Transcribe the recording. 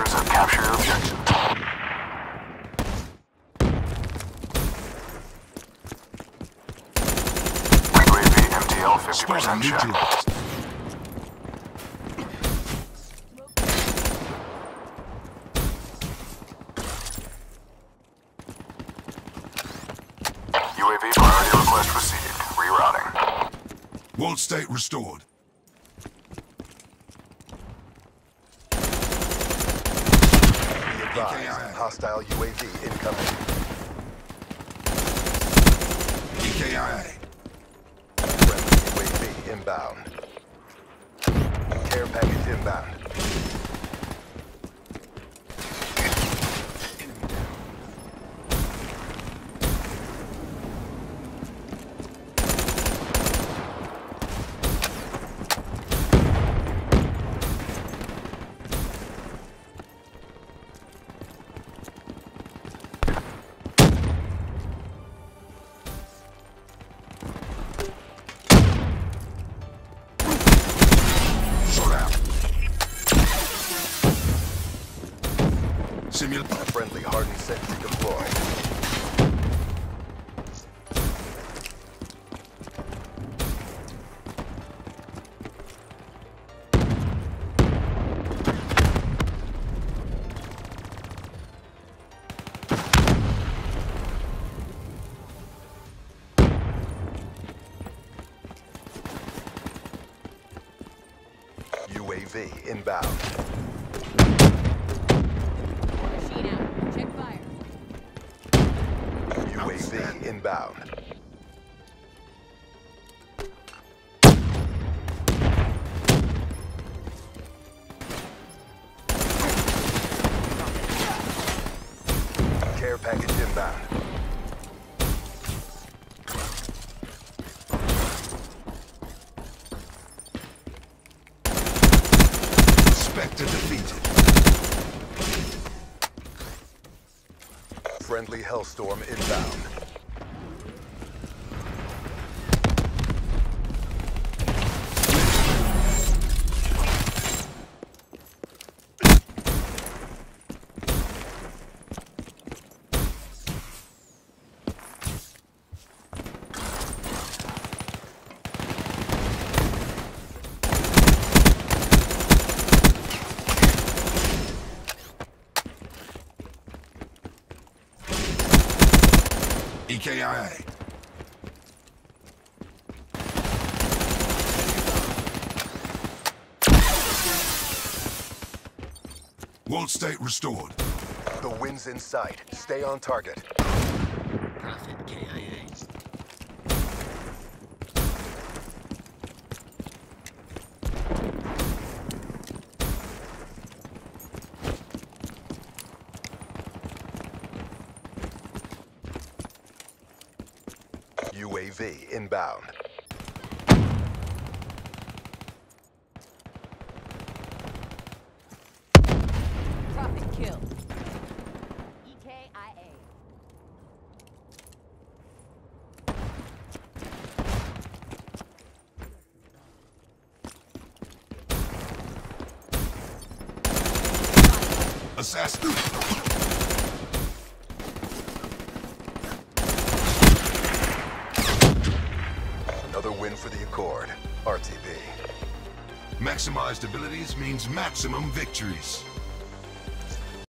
Hunters have captured objective. UAV MTL 50% check. UAV priority request received. Rerouting. World state restored. Advised, hostile UAV incoming. EKIA. Friendly UAV inbound. Care package inbound. Simul... Friendly hardened sentry deployed. UAV inbound. Inbound. Care package inbound. Spectre defeated. Friendly Hellstorm inbound. EKIA. World state restored. The wind's in sight. Stay on target. Prophet KIA. UAV inbound. Prophet kill. EKIA. Assassin. Another win for the Accord. RTB. Maximized abilities means maximum victories.